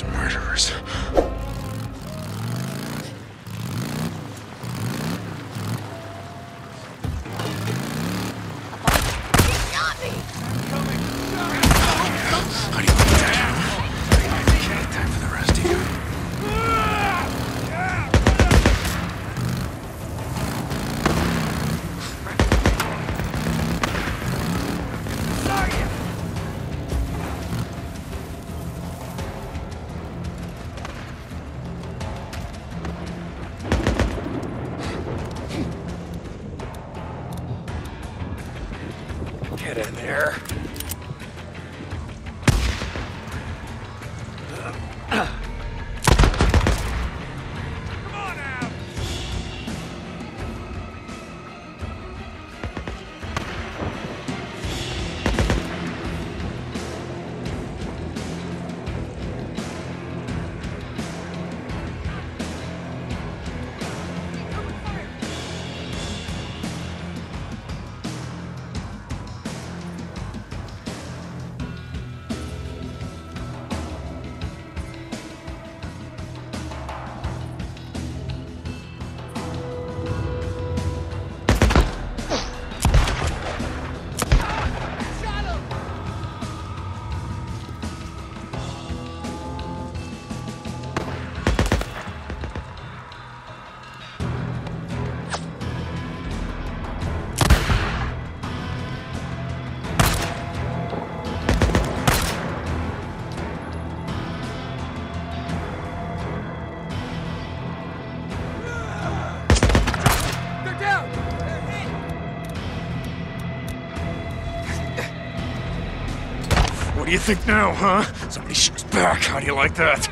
murderers. Get in there. What do you think now, huh? Somebody shoots back. How do you like that?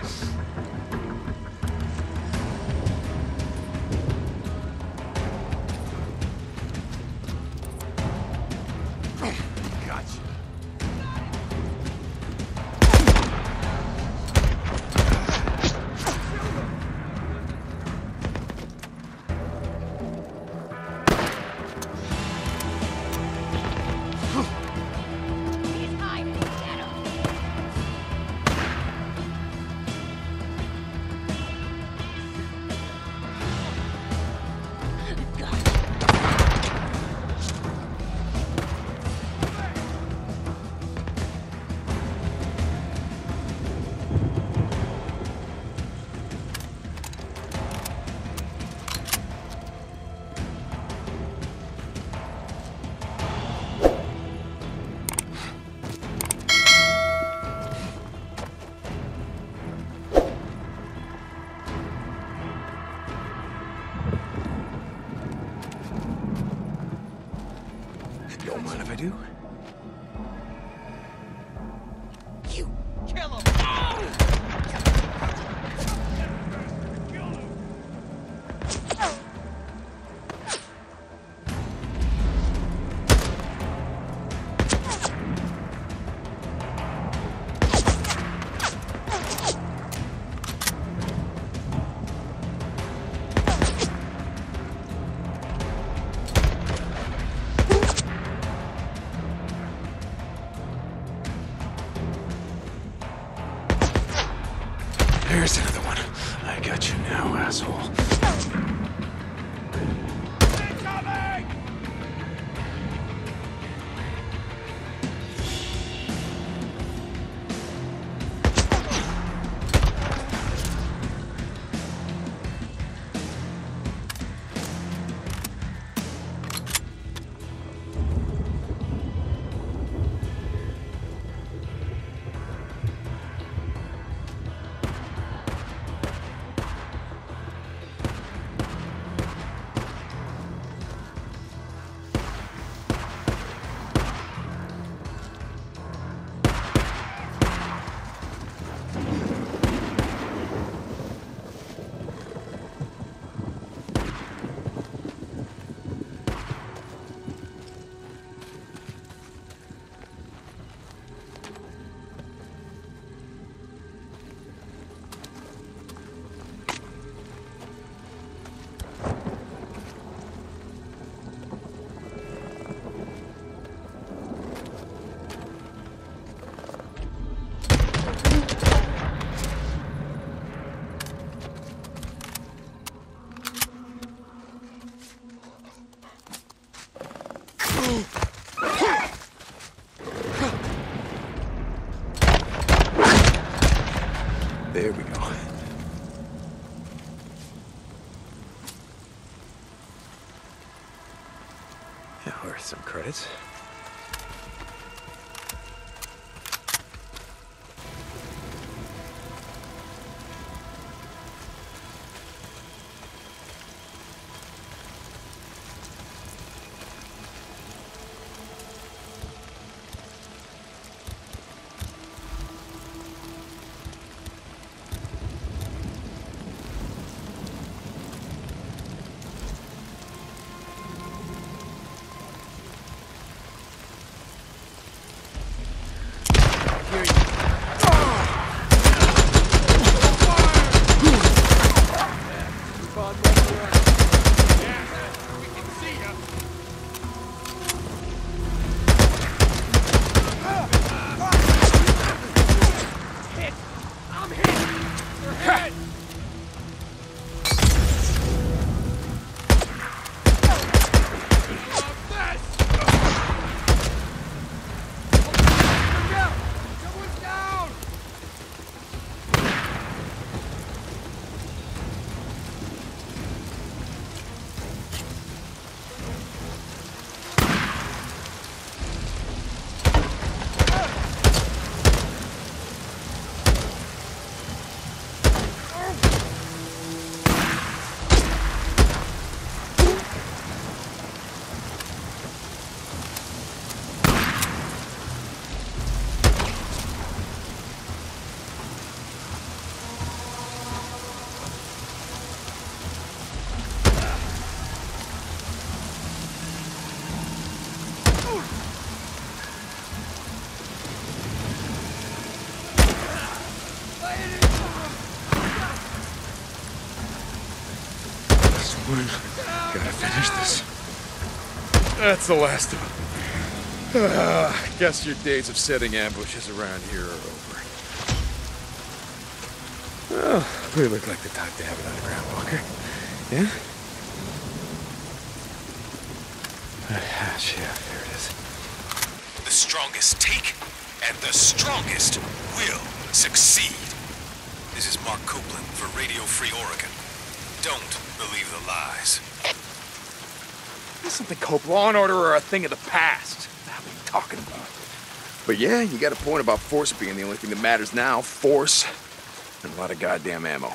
There we go. Yeah, worth some credits. Sweet. Gotta finish this. That's the last of them. Uh, guess your days of setting ambushes around here are over. Well, we look like the type to have an underground bunker. Yeah? Uh, hatch, yeah, there it is. The strongest take, and the strongest will succeed. This is Mark Copeland for Radio Free Oregon. Don't believe the lies. Listen to Cope, Law and Order are a thing of the past. What are you talking about? But yeah, you got a point about force being the only thing that matters now. Force. And a lot of goddamn ammo.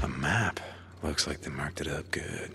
A map. Looks like they marked it up good.